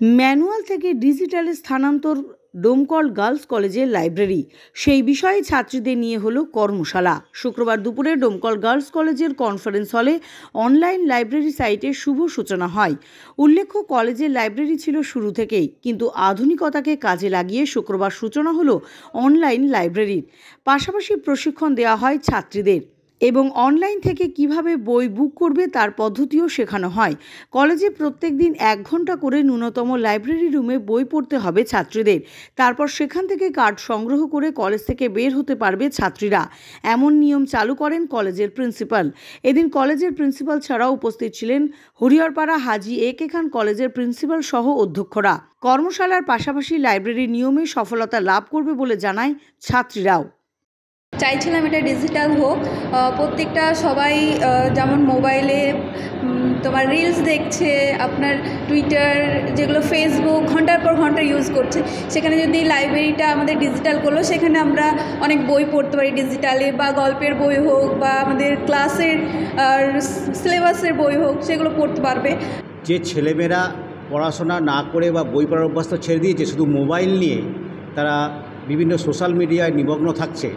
Manual থেকে ডিজিটালে স্থানান্তর Domkal girls কলেজের লাইব্রেরি। সেই বিষয়ে ছাত্রীদের নিয়ে হলো কর্মশালা। শুক্রবার দুপুরে ডোমকল গার্লস কলেজের কনফারেন্স হলে অনলাইন লাইব্রেরি সাইটের শুভ সূচনা হয়। উল্লেখ্য, কলেজের লাইব্রেরি ছিল শুরু থেকেই, কিন্তু আধুনিকতাকে কাজে লাগিয়ে শুক্রবার সূচনা হলো অনলাইন লাইব্রেরির। পাশাপাশি প্রশিক্ষণ দেওয়া হয় ছাত্রীদের। এবং অনলাইন থেকে কীভাবে বই বুক করবে তার পদ্ধতিও শেখানো হয়। কলেজে প্রত্যেক দিন এক ঘণ্টা করে ন্যূনতম লাইব্রেরি রুমে বই পড়তে হবে ছাত্রীদের। তারপর সেখান থেকে কার্ড সংগ্রহ করে কলেজ থেকে বের হতে পারবে ছাত্রীরা। এমন নিয়ম চালু করেন কলেজের প্রিন্সিপাল এদিন কলেজের প্রিন্সিপাল ছাড়াও উপস্থিত ছিলেন হরিহরপাড়া হাজি এ কে খান কলেজের প্রিন্সিপাল সহ অধ্যক্ষরা। কর্মশালার পাশাপাশি লাইব্রেরির নিয়মে সফলতা লাভ করবে বলে জানায় ছাত্রীরাও। চাইছিলাম এটা ডিজিটাল হোক। প্রত্যেকটা সবাই যেমন মোবাইলে তোমার রিলস দেখছে, আপনার টুইটার যেগুলো ফেসবুক ঘণ্টার পর ঘণ্টা ইউজ করছে। সেখানে যদি লাইব্রেরিটা আমাদের ডিজিটাল করল, সেখানে আমরা অনেক বই পড়তে পারি ডিজিটালে বা গল্পের বই হোক, বা আমাদের ক্লাসের সিলেবাসের বই হোক, সেগুলো পড়তে পারবে। যে ছেলেমেয়েরা পড়াশোনা না করে বা বই পড়ার অভ্যাস তো ছেড়ে দিয়েছে, শুধু মোবাইল নিয়ে তারা বিভিন্ন সোশ্যাল মিডিয়ায় নিমগ্ন থাকছে।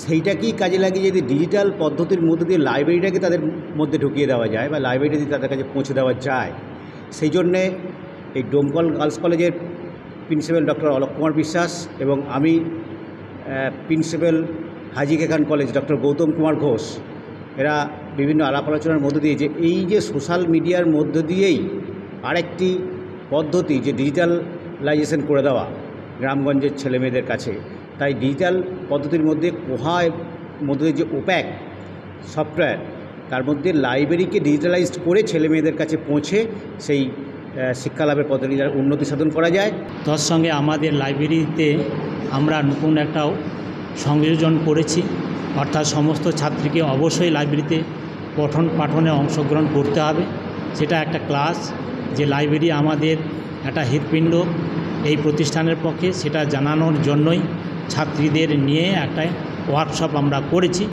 সেইটাকেই কাজে লাগিয়ে যদি ডিজিটাল পদ্ধতির মধ্যে দিয়ে লাইব্রেরিটাকে তাদের মধ্যে ঢুকিয়ে দেওয়া যায় বা লাইব্রেরিটা যদি তাদের কাছে পৌঁছে দেওয়া যায়, সেই জন্যে এই ডোমকল গার্লস কলেজের প্রিন্সিপাল ডক্টর অলোক কুমার বিশ্বাস এবং আমি principal Haji Khan college doctor Goutam Kumar Ghosh, এরা বিভিন্ন আলাপ আলোচনার মধ্য দিয়ে যে এই যে সোশ্যাল মিডিয়ার মধ্য দিয়েই আরেকটি পদ্ধতি যে ডিজিটালাইজেশন করে দেওয়া গ্রামগঞ্জের ছেলেমেয়েদের কাছে তাই ডিজিটাল পদ্ধতির মধ্যে কোহার মধ্যে যে ওপ্যাক সফটওয়্যার, তার মধ্যে লাইব্রেরিকে ডিজিটালাইজড করে ছেলে মেয়েদের কাছে পৌঁছে সেই শিক্ষালাভের পদ্ধতি উন্নতি সাধন করা যায়। তার সঙ্গে আমাদের লাইব্রেরিতে আমরা নতুন একটা সংযোজন করেছি। অর্থাৎ সমস্ত ছাত্রীকে অবশ্যই লাইব্রেরিতে পঠন পাঠনে অংশগ্রহণ করতে হবে। সেটা একটা ক্লাস যে লাইব্রেরি আমাদের একটা হৃৎপিণ্ড এই প্রতিষ্ঠানের পক্ষে, সেটা জানানোর জন্যই ছাত্রীদের নিয়ে একটা ওয়ার্কশপ আমরা করেছি।